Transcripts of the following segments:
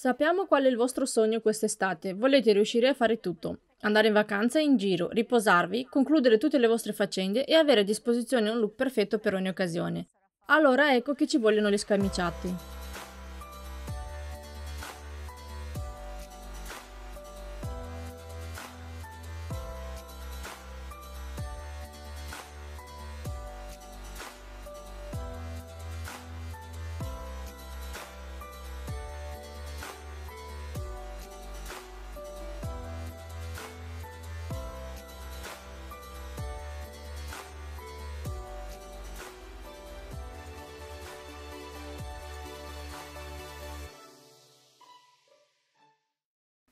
Sappiamo qual è il vostro sogno quest'estate. Volete riuscire a fare tutto. Andare in vacanza, in giro, riposarvi, concludere tutte le vostre faccende e avere a disposizione un look perfetto per ogni occasione. Allora ecco che ci vogliono le scamiciati.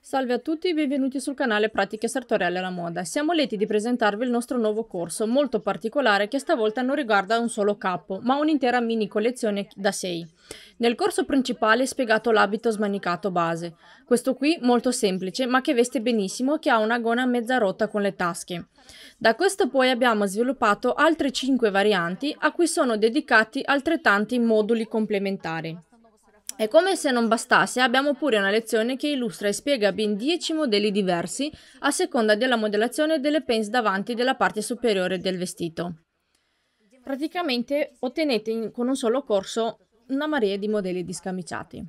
Salve a tutti e benvenuti sul canale Pratiche Sartoriali alla Moda. Siamo lieti di presentarvi il nostro nuovo corso, molto particolare, che stavolta non riguarda un solo capo, ma un'intera mini collezione da 6. Nel corso principale è spiegato l'abito smanicato base. Questo qui molto semplice, ma che veste benissimo che ha una gonna mezza rotta con le tasche. Da questo poi abbiamo sviluppato altre 5 varianti a cui sono dedicati altrettanti moduli complementari. E come se non bastasse, abbiamo pure una lezione che illustra e spiega ben 10 modelli diversi a seconda della modellazione delle pens davanti della parte superiore del vestito. Praticamente ottenete in, con un solo corso una marea di modelli discamiciati.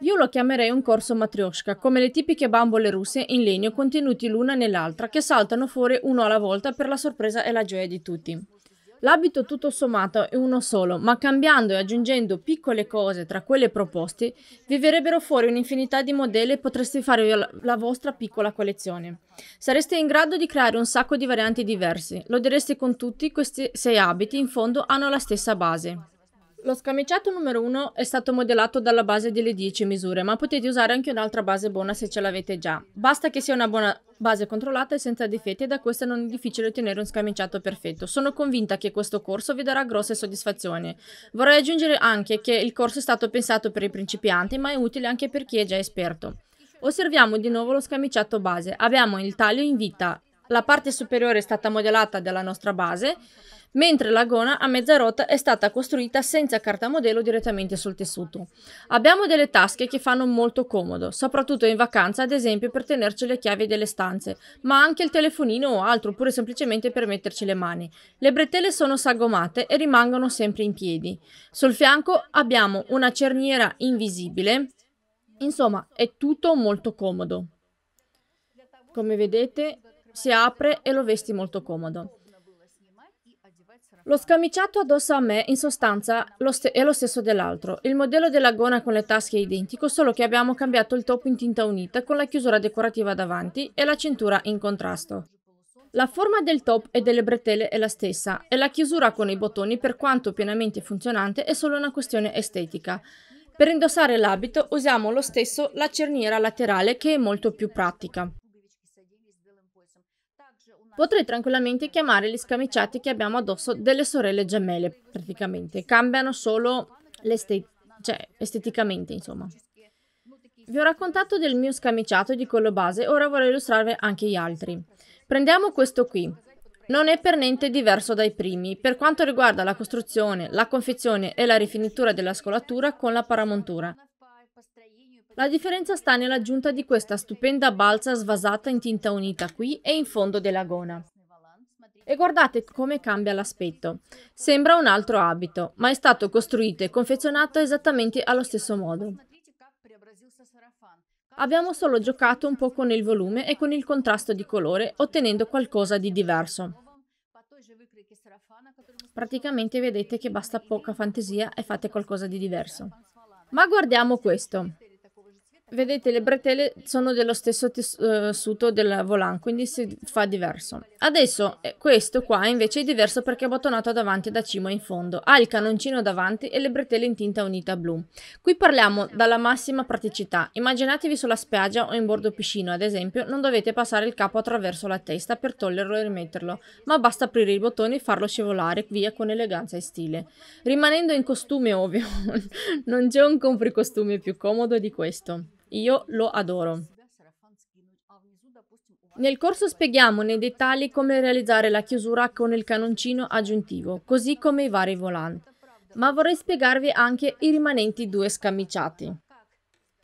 Io lo chiamerei un corso matrioshka, come le tipiche bambole russe in legno contenuti l'una nell'altra che saltano fuori uno alla volta per la sorpresa e la gioia di tutti. L'abito tutto sommato è uno solo, ma cambiando e aggiungendo piccole cose tra quelle proposte, vi verrebbero fuori un'infinità di modelli e potreste fare la vostra piccola collezione. Sareste in grado di creare un sacco di varianti diverse. Lo direste con tutti, questi sei abiti in fondo hanno la stessa base. Lo scamiciato numero 1 è stato modellato dalla base delle 10 misure, ma potete usare anche un'altra base buona se ce l'avete già. Basta che sia una buona base controllata e senza difetti e da questa non è difficile ottenere un scamiciato perfetto. Sono convinta che questo corso vi darà grosse soddisfazioni. Vorrei aggiungere anche che il corso è stato pensato per i principianti, ma è utile anche per chi è già esperto. Osserviamo di nuovo lo scamiciato base. Abbiamo il taglio in vita. La parte superiore è stata modellata dalla nostra base mentre la gona a mezza rotta è stata costruita senza carta modello direttamente sul tessuto. Abbiamo delle tasche che fanno molto comodo, soprattutto in vacanza ad esempio per tenerci le chiavi delle stanze, ma anche il telefonino o altro, oppure semplicemente per metterci le mani. Le bretelle sono sagomate e rimangono sempre in piedi. Sul fianco abbiamo una cerniera invisibile, insomma è tutto molto comodo. Come vedete si apre e lo vesti molto comodo. Lo scamiciato addosso a me, in sostanza, lo è lo stesso dell'altro. Il modello della gonna con le tasche è identico, solo che abbiamo cambiato il top in tinta unita con la chiusura decorativa davanti e la cintura in contrasto. La forma del top e delle bretelle è la stessa e la chiusura con i bottoni, per quanto pienamente funzionante, è solo una questione estetica. Per indossare l'abito usiamo lo stesso la cerniera laterale che è molto più pratica. Potrei tranquillamente chiamare gli scamiciati che abbiamo addosso delle sorelle gemelle, praticamente. Cambiano solo cioè, esteticamente, insomma. Vi ho raccontato del mio scamiciato di quello base, ora vorrei illustrarvi anche gli altri. Prendiamo questo qui. Non è per niente diverso dai primi, per quanto riguarda la costruzione, la confezione e la rifinitura della scolatura con la paramontura. La differenza sta nell'aggiunta di questa stupenda balza svasata in tinta unita qui e in fondo della gona. E guardate come cambia l'aspetto. Sembra un altro abito, ma è stato costruito e confezionato esattamente allo stesso modo. Abbiamo solo giocato un po' con il volume e con il contrasto di colore, ottenendo qualcosa di diverso. Praticamente vedete che basta poca fantasia e fate qualcosa di diverso. Ma guardiamo questo. Vedete, le bretelle sono dello stesso tessuto del volant, quindi si fa diverso. Adesso eh, questo qua invece è diverso perché è bottonato davanti da cima in fondo. Ha il canoncino davanti e le bretelle in tinta unita blu. Qui parliamo dalla massima praticità. Immaginatevi sulla spiaggia o in bordo piscino, ad esempio, non dovete passare il capo attraverso la testa per toglierlo e rimetterlo, ma basta aprire i bottoni e farlo scivolare via con eleganza e stile. Rimanendo in costume, ovvio, non c'è un compri costume più comodo di questo. Io lo adoro. Nel corso spieghiamo nei dettagli come realizzare la chiusura con il canoncino aggiuntivo, così come i vari volant. Ma vorrei spiegarvi anche i rimanenti due scamiciati.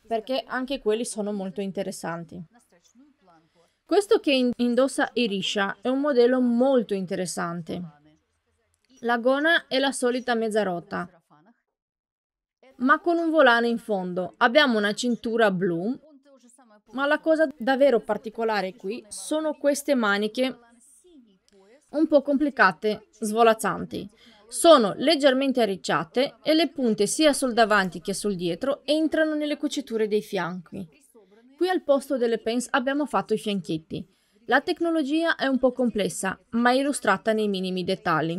perché anche quelli sono molto interessanti. Questo che indossa Irisha è un modello molto interessante. La gonna è la solita mezza rotta, ma con un volano in fondo. Abbiamo una cintura blu, ma la cosa davvero particolare qui sono queste maniche un po' complicate, svolazzanti. Sono leggermente arricciate e le punte sia sul davanti che sul dietro entrano nelle cuciture dei fianchi. Qui al posto delle pens abbiamo fatto i fianchetti. La tecnologia è un po' complessa, ma illustrata nei minimi dettagli.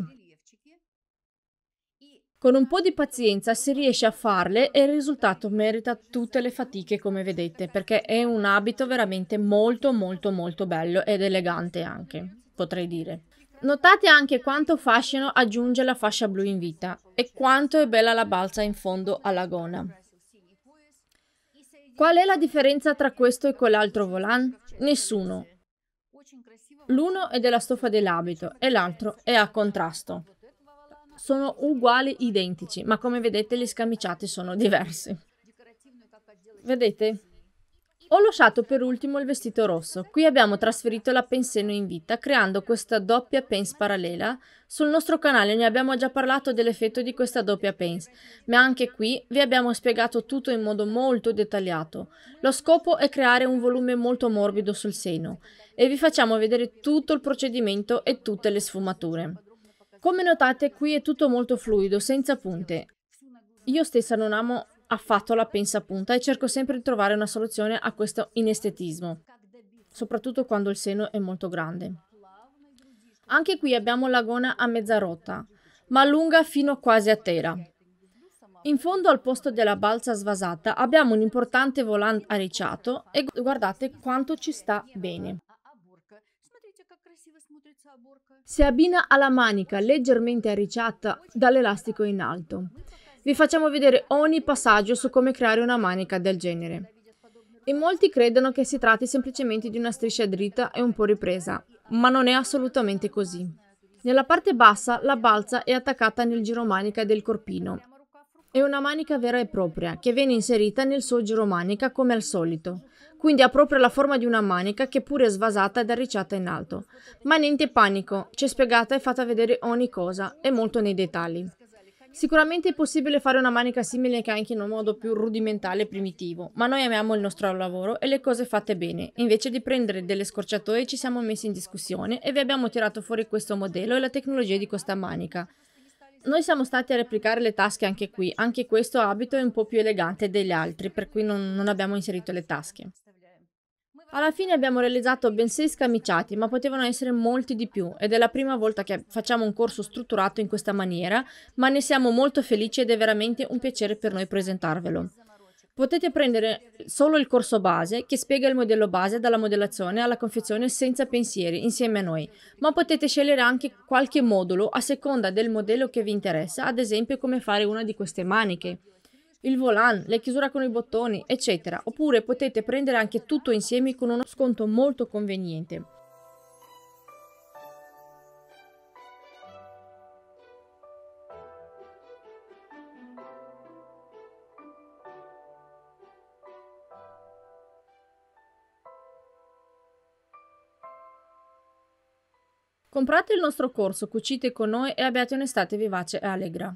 Con un po' di pazienza si riesce a farle e il risultato merita tutte le fatiche come vedete, perché è un abito veramente molto molto molto bello ed elegante anche, potrei dire. Notate anche quanto fascino aggiunge la fascia blu in vita e quanto è bella la balza in fondo alla gonna. Qual è la differenza tra questo e quell'altro volant? Nessuno. L'uno è della stoffa dell'abito e l'altro è a contrasto. Sono uguali, identici, ma come vedete gli scamiciati sono diversi. Vedete? Ho lasciato per ultimo il vestito rosso. Qui abbiamo trasferito la penseno in vita, creando questa doppia pence parallela. Sul nostro canale ne abbiamo già parlato dell'effetto di questa doppia pence, ma anche qui vi abbiamo spiegato tutto in modo molto dettagliato. Lo scopo è creare un volume molto morbido sul seno e vi facciamo vedere tutto il procedimento e tutte le sfumature. Come notate qui è tutto molto fluido, senza punte. Io stessa non amo affatto la pensa punta e cerco sempre di trovare una soluzione a questo inestetismo, soprattutto quando il seno è molto grande. Anche qui abbiamo la gonna a mezza rotta, ma lunga fino quasi a terra. In fondo al posto della balza svasata abbiamo un importante volant arricciato e guardate quanto ci sta bene. Si abbina alla manica leggermente arricciata dall'elastico in alto. Vi facciamo vedere ogni passaggio su come creare una manica del genere. In molti credono che si tratti semplicemente di una striscia dritta e un po' ripresa, ma non è assolutamente così. Nella parte bassa la balza è attaccata nel giromanica del corpino. È una manica vera e propria, che viene inserita nel suo giromanica come al solito, quindi ha proprio la forma di una manica che pure è svasata ed arricciata in alto. Ma niente panico, c'è spiegata e fatta vedere ogni cosa, e molto nei dettagli. Sicuramente è possibile fare una manica simile anche in un modo più rudimentale e primitivo, ma noi amiamo il nostro lavoro e le cose fatte bene. Invece di prendere delle scorciatoie ci siamo messi in discussione e vi abbiamo tirato fuori questo modello e la tecnologia di questa manica. Noi siamo stati a replicare le tasche anche qui, anche questo abito è un po' più elegante degli altri, per cui non, non abbiamo inserito le tasche. Alla fine abbiamo realizzato ben sei scamiciati, ma potevano essere molti di più ed è la prima volta che facciamo un corso strutturato in questa maniera, ma ne siamo molto felici ed è veramente un piacere per noi presentarvelo. Potete prendere solo il corso base che spiega il modello base dalla modellazione alla confezione senza pensieri insieme a noi, ma potete scegliere anche qualche modulo a seconda del modello che vi interessa, ad esempio come fare una di queste maniche il volant, le chiusure con i bottoni, eccetera. Oppure potete prendere anche tutto insieme con uno sconto molto conveniente. Comprate il nostro corso, cucite con noi e abbiate un'estate vivace e allegra.